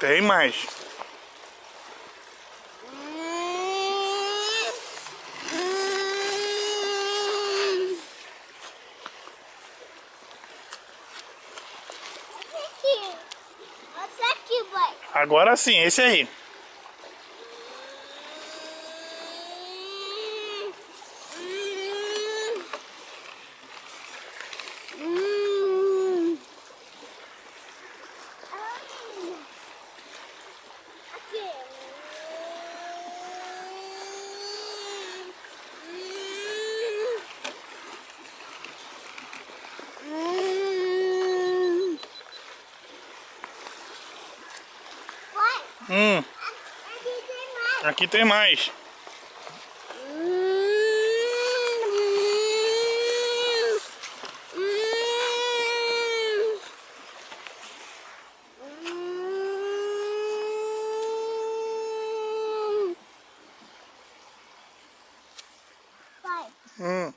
Tem mais. Agora sim, esse aí. Hum. Aqui. Hum. Pai, Hum, aqui tem mais. aqui tem mais. Hum,